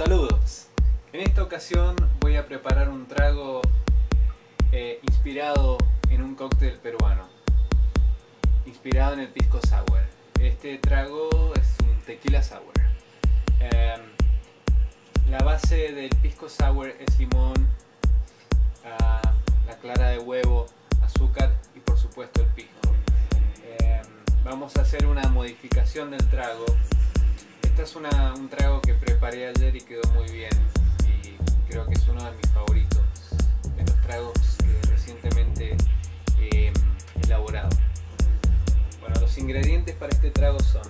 Saludos. En esta ocasión voy a preparar un trago eh, inspirado en un cóctel peruano, inspirado en el pisco sour. Este trago es un tequila sour. Em, la base del pisco sour es limón, ah, la clara de huevo, azúcar y por supuesto el pisco. Em, vamos a hacer una modificación del trago este es un trago que preparé ayer y quedó muy bien y creo que es uno de mis favoritos de los tragos que recientemente he elaborado. Bueno, los ingredientes para este trago son,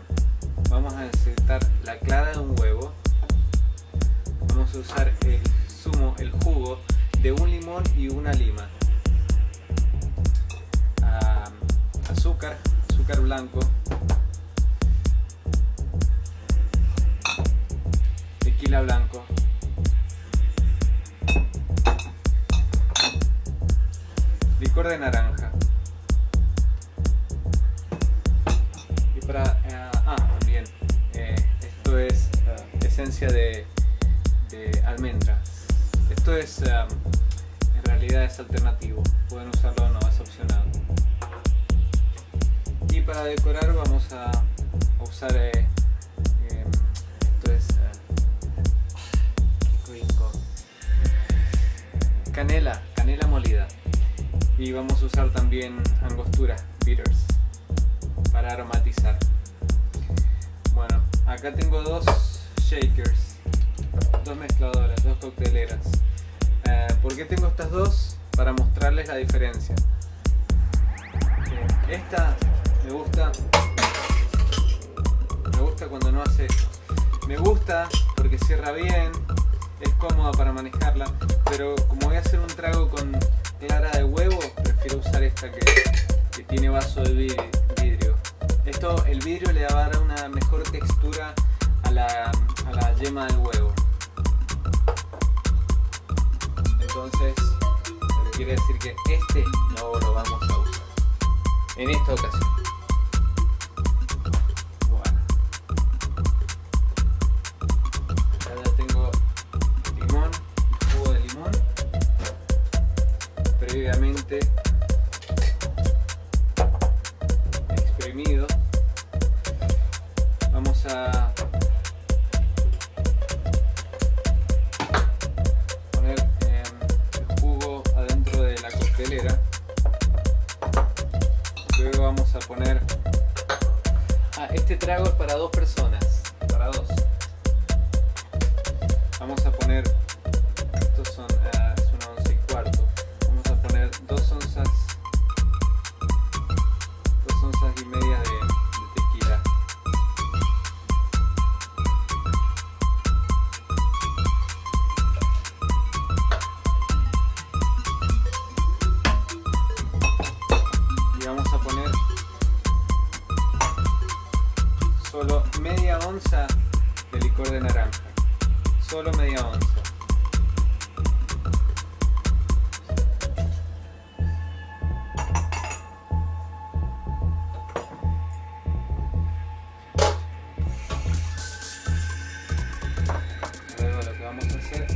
vamos a necesitar la clara de un huevo, vamos a usar el zumo, el jugo de un limón y una lima, ah, azúcar, azúcar blanco, blanco. Licor de naranja. Y para... Eh, ah, también. Eh, esto es eh, esencia de, de, almendras. Esto es... en realidad es alternativo. Pueden usarlo o no, es opcional. Y para decorar vamos a, usar Y vamos a usar también angostura, bitters, para aromatizar. Bueno, acá tengo dos shakers, dos mezcladoras, dos cocteleras. Eh, ¿Por qué tengo estas dos? Para mostrarles la diferencia. Eh, esta me gusta, me gusta cuando no hace Me gusta porque cierra bien, es cómoda para manejarla, pero como voy a hacer un trago con clara de huevo, prefiero usar esta que, tiene vaso de vidrio. Esto, el vidrio le va a dar una mejor textura a la, a la yema del huevo. Entonces, quiere decir que este no lo vamos a usar en esta ocasión. Exprimido. Vamos a poner em, el jugo adentro de la coctelera. Luego vamos a poner... Ah, este trago es para dos personas, para dos. Vamos a poner Solo media onza. Luego lo que vamos a hacer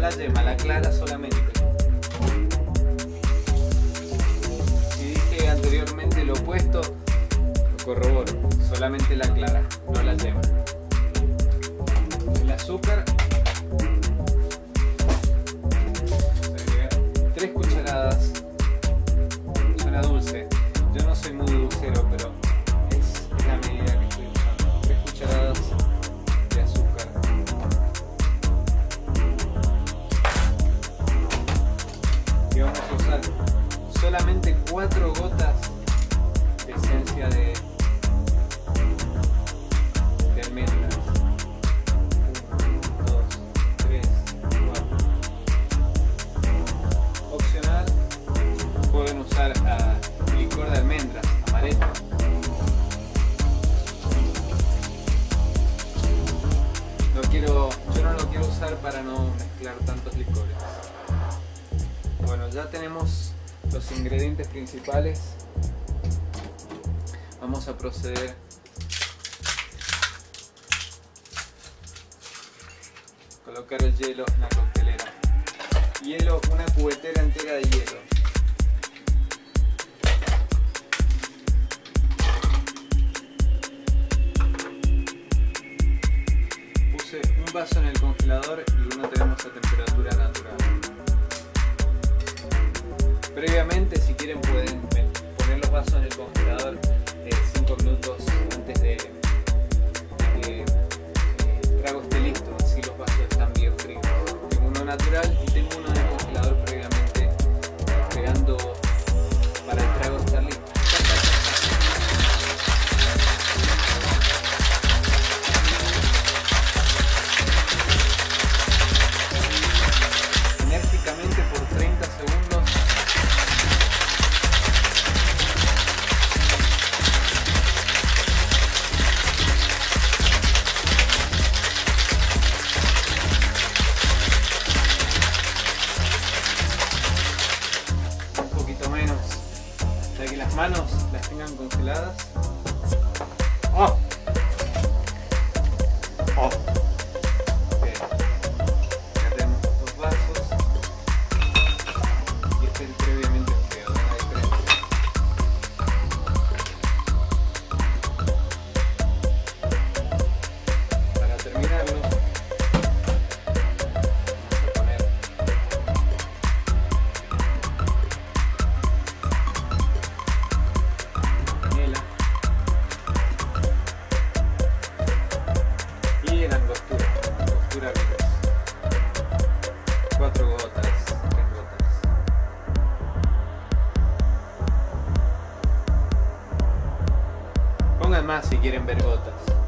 la clara solamente. Si dije anteriormente lo opuesto, lo corroboro. Solamente la clara, no la yema. El azúcar. solamente cuatro gotas de esencia de, almendras. Uno, dos, tres, cuatro. Opcional, pueden usar ah, licor de almendras, amaretto. No quiero, yo no lo quiero usar para no mezclar tantos licores. Bueno, ya tenemos los ingredientes principales. Vamos a proceder. A colocar el hielo en la coctelera. Hielo una cubetera entera de hielo. Puse un vaso en el congelador previamente si quieren pueden poner los vasos en el congelador. las manos las tengan congeladas. Ah. si quieren ver gotas.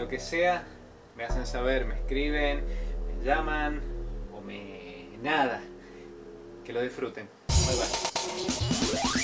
lo que sea, me hacen saber, me escriben, me llaman o me... nada. Que lo disfruten. Bye bye.